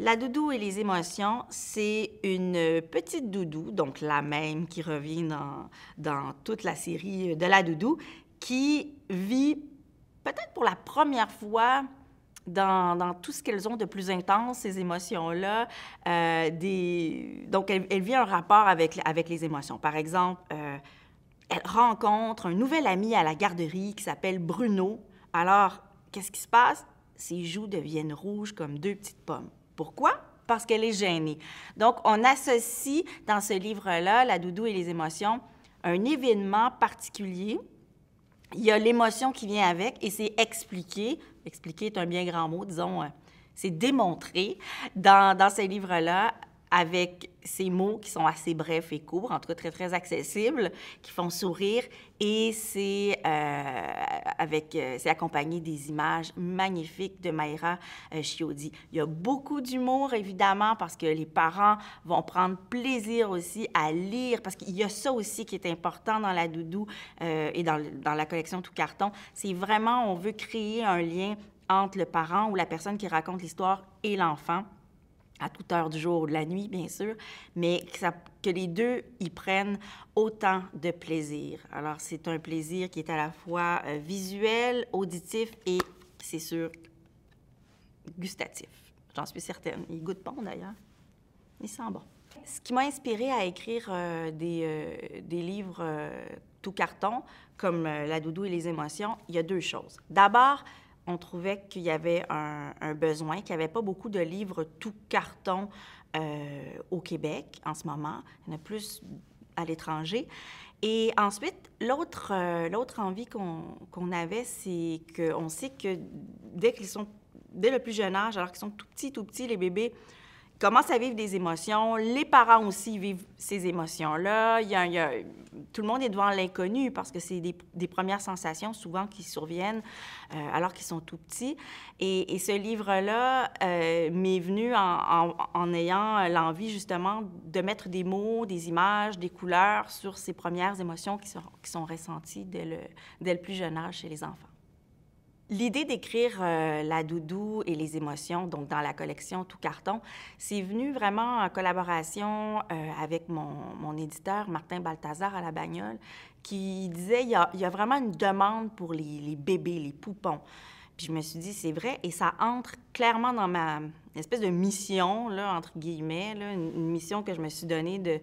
La doudou et les émotions, c'est une petite doudou, donc la même qui revient dans, dans toute la série de la doudou, qui vit peut-être pour la première fois dans, dans, tout ce qu'elles ont de plus intense, ces émotions-là. Euh. Donc, elle, elle, vit un rapport avec, avec les émotions. Par exemple, euh, elle rencontre un nouvel ami à la garderie qui s'appelle Bruno. Alors, qu'est-ce qui se passe? Ses joues deviennent rouges comme deux petites pommes. Pourquoi? Parce qu'elle est gênée. Donc, on associe dans ce livre-là, La doudou et les émotions, un événement particulier. Il y a l'émotion qui vient avec et c'est expliqué. Expliqué est un bien grand mot, disons, euh, c'est démontré dans, dans ce livre-là avec ces mots qui sont assez brefs et courts, en tout cas très, très accessibles, qui font sourire. Et c'est euh, euh, accompagné des images magnifiques de Maïra euh, Chiodi. Il y a beaucoup d'humour, évidemment, parce que les parents vont prendre plaisir aussi à lire, parce qu'il y a ça aussi qui est important dans la doudou et dans la collection Tout Carton. C'est vraiment, on veut créer un lien entre le parent ou la personne qui raconte l'histoire et l'enfant à toute heure du jour ou de la nuit, bien sûr, mais que, les deux y prennent autant de plaisir. Alors, c'est un plaisir qui est à la fois euh, visuel, auditif et, c'est sûr, gustatif. J'en suis certaine. Il goûte bon, d'ailleurs. Il sent bon. Ce qui m'a inspiré à écrire euh, des, euh, des, livres tout carton, comme La doudou et les émotions, il y a deux choses. D'abord, on trouvait qu'il y avait un, besoin, qu'il n'y avait pas beaucoup de livres tout carton euh, au Québec en ce moment. Il y en a plus à l'étranger. Et ensuite, l'autre euh, envie qu'on qu avait, c'est qu'on sait que dès qu'ils sont, dès le plus jeune âge, alors qu'ils sont tout petits, tout petits, les bébés, commencent à vivre des émotions. Les parents aussi vivent ces émotions-là. Il, il y a, tout le monde est devant l'inconnu parce que c'est des, premières sensations souvent qui surviennent euh, alors qu'ils sont tout petits. Et, ce livre-là euh, m'est venu en, ayant l'envie justement de mettre des mots, des images, des couleurs sur ces premières émotions qui sont, ressenties dès le plus jeune âge chez les enfants. L'idée d'écrire euh, la doudou et les émotions, donc dans la collection Tout Carton, c'est venu vraiment en collaboration euh, avec mon, mon, éditeur Martin Balthazar à la Bagnole, qui disait il y a, il y a vraiment une demande pour les, les, bébés, les poupons. Puis je me suis dit, c'est vrai, et ça entre clairement dans ma espèce de mission, là, entre guillemets, une mission que je me suis donnée de,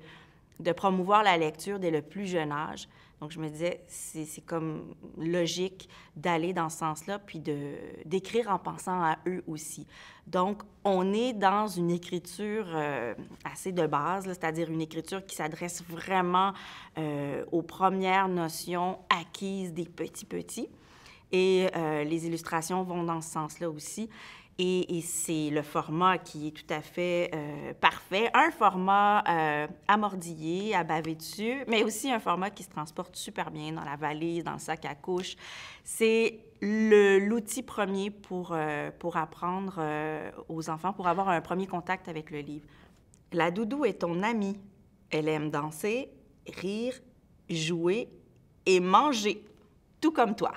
de promouvoir la lecture dès le plus jeune âge. Donc, je me disais, c'est comme logique d'aller dans ce sens-là, puis d'écrire en pensant à eux aussi. Donc, on est dans une écriture euh, assez de base, c'est-à-dire une écriture qui s'adresse vraiment euh, aux premières notions acquises des petits-petits. Et euh, les illustrations vont dans ce sens-là aussi. Et, c'est le format qui est tout à fait euh, parfait. Un format euh, amordillé, à baver dessus, mais aussi un format qui se transporte super bien dans la valise, dans le sac à couche. C'est l'outil premier pour, euh, pour apprendre euh, aux enfants, pour avoir un premier contact avec le livre. La doudou est ton amie. Elle aime danser, rire, jouer et manger, tout comme toi.